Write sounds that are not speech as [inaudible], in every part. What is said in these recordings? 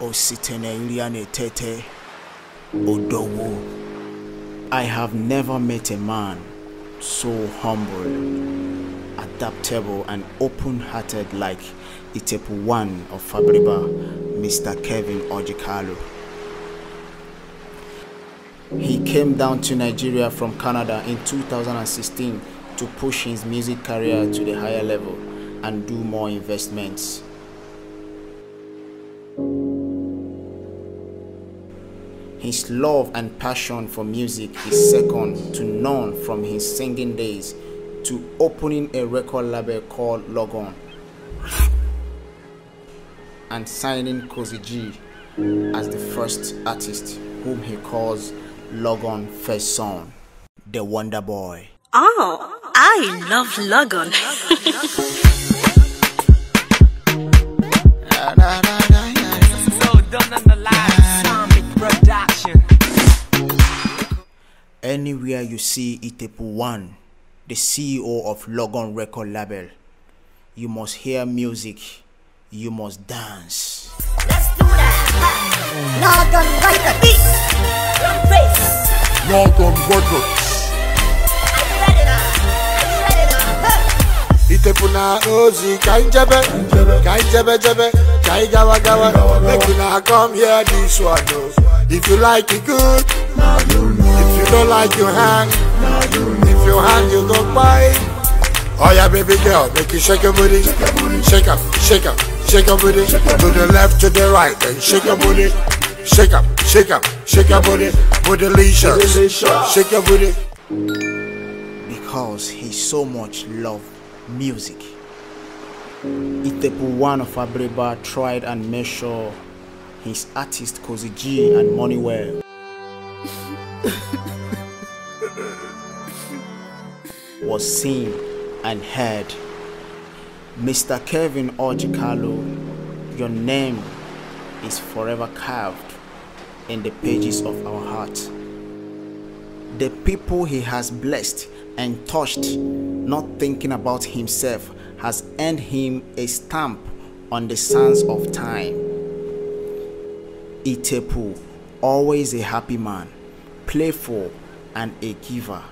Ositene Iliane Tete Odowu. I have never met a man so humble, adaptable, and open hearted like Itepu One of Abiriba, Mr. Kevin Ojikalu. He came down to Nigeria from Canada in 2016 to push his music career to the higher level and do more investments. His love and passion for music is second to none from his singing days to opening a record label called Logon and signing Kozy G as the first artist whom he calls Logon First Son, the Wonder Boy. Oh, I love Logon. [laughs] Anywhere you see Itepu One, the CEO of Logon Record Label, you must hear music, you must dance. Logon Record Beat. Face. Logon Records. Ready now. Ready now. Itepu na ozi ka njebe, ka njebe jebe, ka ị gawa gawa. Make una come hear this one o. If you like it good, if you don't like you hang, if you hang you go buy. Oh yeah, baby girl, make you shake your booty, shake up, shake up, shake your booty, to the left, to the right, then shake your booty, shake up, shake up, shake your booty, bootylicious, shake your booty. because he so much loved music. Itepu one of Abiriba tried and made sure his artist Kozy G and Moneywell was seen and heard. Mr. Kevin Ojikalo, your name is forever carved in the pages of our heart. The people he has blessed and touched, not thinking about himself, has earned him a stamp on the sands of time. Itepu, always a happy man, playful and a giver.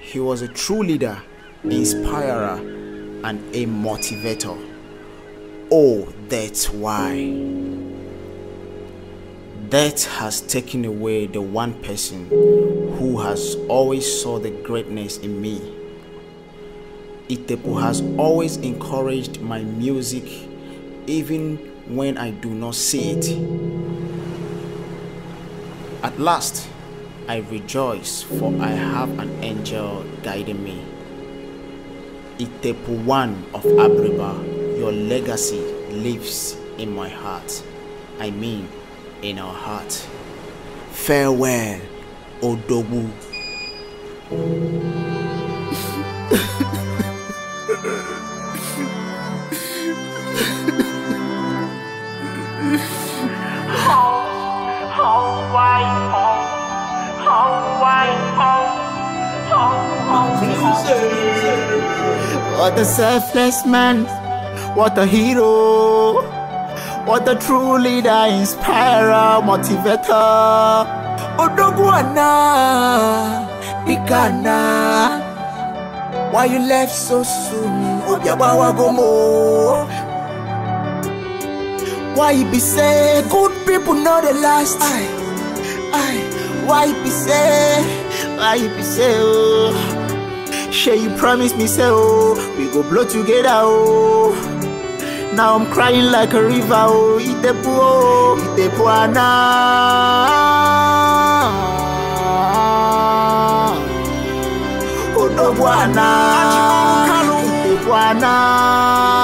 He was a true leader, inspirer, and a motivator. Oh, that's why. That has taken away the one person who has always saw the greatness in me. Itepu has always encouraged my music even when I do not see it. At last, I rejoice for I have an angel guiding me. Itepu one of Abiriba, your legacy lives in my heart. I mean, in our heart. Farewell, Odogwu. [laughs] What a selfless man, what a hero, what a true leader, inspirer, motivator. Odogwana, Ikana, why you left so soon? Obiabawa gomo. Why you be say good people know the last? Aye. Why you be say? Why you be say? Oh. Sure you promised me say oh we go blow together oh. Now I'm crying like a river oh Itepu oh Itepu ana. Odogwu ana. Itepu ana.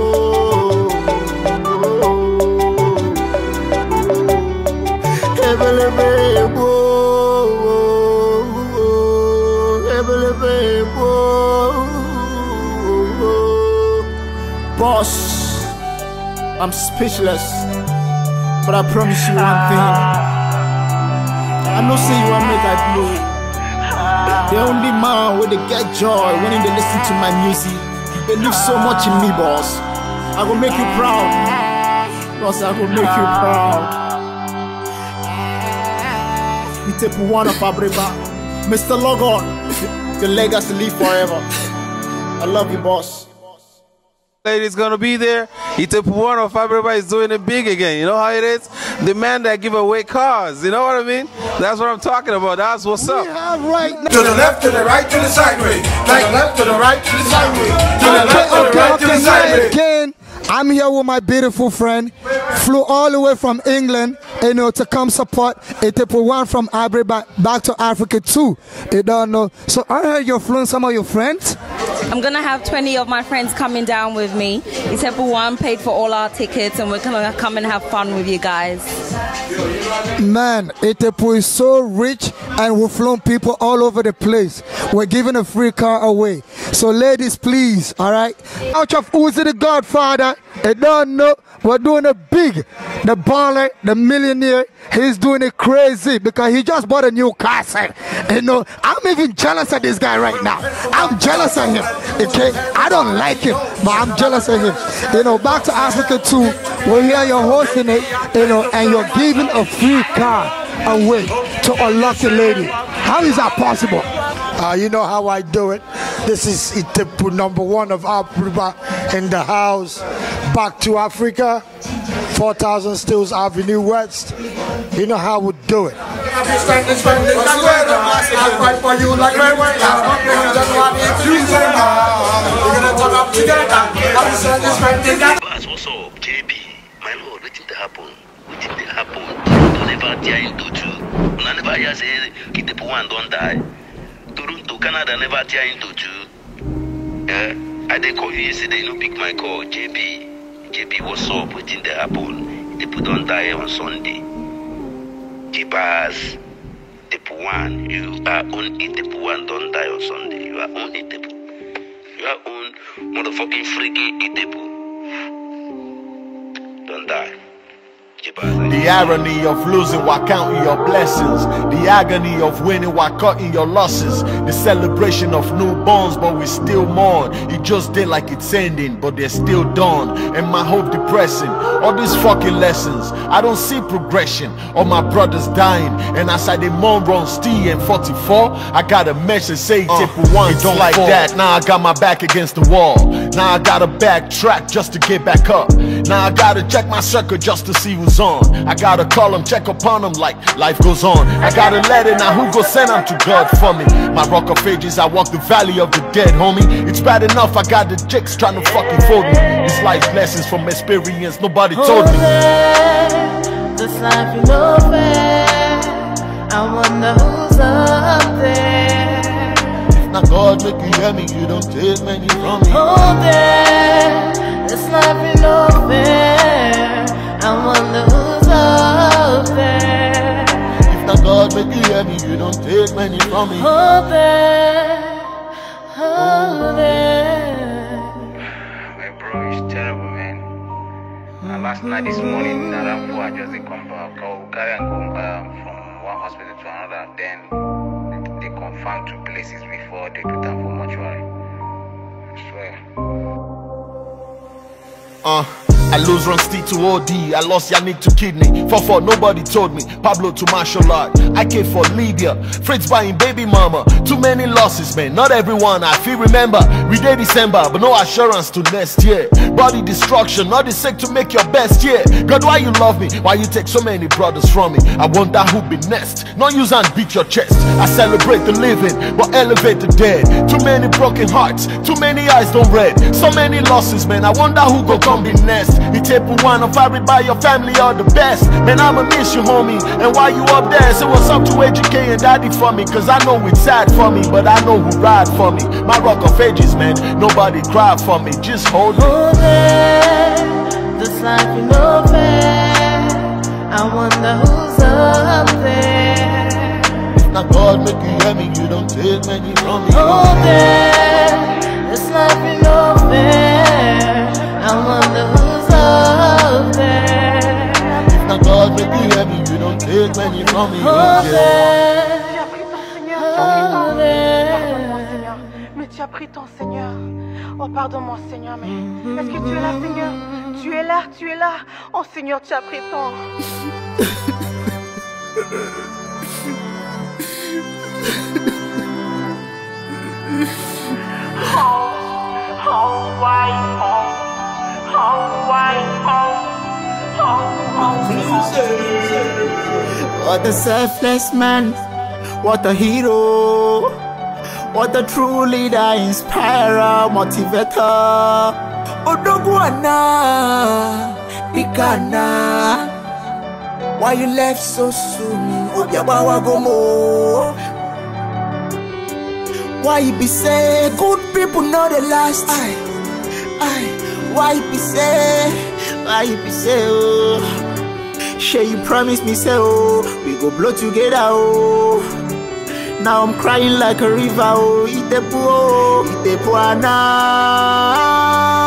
I'm speechless, but I promise you one thing. I know say you want make I blow. The only man with the get joy when they listen to my music. They live so much in me, boss. I will make you proud. Boss, I will make you proud. You take one of Abiriba. Mr. Logon, the legacy live forever. I love you, boss. Lady's gonna be there. Itepuan of Abiriba is doing it big again. You know how it is? The man that give away cars. You know what I mean? That's what I'm talking about. That's what's up. right now. To the left, to the right, to the sideways. Like left, to the right, to the sideways. To the left, to the right, to the sideways. Again, I'm here with my beautiful friend. Flew all the way from England, you know, to come support Itepu one from Ivory back, back to Africa too. You don't know. So I heard you're flying some of your friends. I'm gonna have 20 of my friends coming down with me. Except for one paid for all our tickets, and we're gonna come and have fun with you guys. Man, Itepu is so rich and we've flown people all over the place. We're giving a free car away. So ladies, please, all right? Out of Uzi the Godfather, I don't know, we're doing a big. The baller, the millionaire, he's doing it crazy because he just bought a new car set. You know, I'm even jealous of this guy right now. I'm jealous of him. Okay, I don't like him, but I'm jealous of him. You know, back to Africa too. We're here, you're hosting it, you know, and you're giving a free car away to a lucky lady. How is that possible? Uh, you know how I do it. This is Itepu number one of Africa in the house. Back to Africa, 4000 Stills Avenue West. You know how we do it. Boss, what's up, JB? My lord, wetin dey happen? Wetin dey happen? Don't never tear into two. Una never hear say Kitepu one don die. Toronto, Canada never tear into two. Eh? I dey call you yesterday, no pick my call. JB, JB, what's up? Wetin dey happen? Kitepu don die on Sunday. Jibas, Kitepu one, you are on Kitepu one don die on Sunday. You are on Kitepu. You are on motherfucking freaky Kitepu. The irony of losing while counting your blessings. The agony of winning while cutting your losses. The celebration of newborns, but we still mourn. It just did like it's ending, but there's still dawn. And my hope depressing. All these fucking lessons. I don't see progression. All my brothers dying. And as I did mourn Ron Stee and 44, I got a message say uh, tip for one. Don't like that. Now I got my back against the wall. Now I gotta backtrack just to get back up. Now I gotta check my circle just to see who's on. I gotta call them, check upon them like life goes on. I gotta let it now who go send to God for me. My rock of ages, I walk the valley of the dead, homie. It's bad enough I got the chicks trying to fucking fold me. It's life lessons from experience nobody told me. This life is no fair. I wonder who's up there. Now God make you hear me, you don't take many from me. Oh, there. This life is no fair. I wonder who's up there. If not God make you hear me, you don't take many from me. Oh, there. Oh, there. My bro is terrible, man. And last night, this morning, around 4, I just they come back. I will carry and go um, from one hospital to another. Then they confirmed two places before they put them for mortuary. Uh, I lose Ron Stee to OD. I lost Yannick to kidney. 4 4, nobody told me. Pablo to martial art. I came for Libya. Fritz buying baby mama. Too many losses, man. Not everyone I feel remember. We did December, but no assurance to next year. Body destruction, not the sake to make your best year. God, why you love me? Why you take so many brothers from me? I wonder who be next. No use and beat your chest. I celebrate the living, but elevate the dead. Too many broken hearts, too many eyes don't red. So many losses, man. I wonder who go come be next. He tip one of everybody, by your family are the best. Man, I'ma miss you, homie. And while you up there, say what's up to AGK and Daddy for me. Cause I know it's sad for me, but I know who ride for me. My rock of ages, man. Nobody cry for me. Just hold me. Hold it, this life ain't no fair. I wonder who's up there. Now God make you hear me, you don't take many from me. Hold it, this life ain't no fair. I wonder don't take many from me. It. Mais tu as pris ton Seigneur. Oh, pardon, mon Seigneur, mais est-ce que tu es là, Seigneur Tu es là, tu es là. Oh, Seigneur, tu as pris ton. Oh, oh, why, oh, oh, why, oh. What a selfless man, what a hero, what a true leader, inspirer, motivator. Odogwana, Bikana, why you left so soon? Obiabawa Gomo. Why you be say good people know the last? Aye. Why you be say? You be say? Oh, you promised me say oh, we go blow together oh. Now I'm crying like a river oh, Itepu oh, Itepu ana.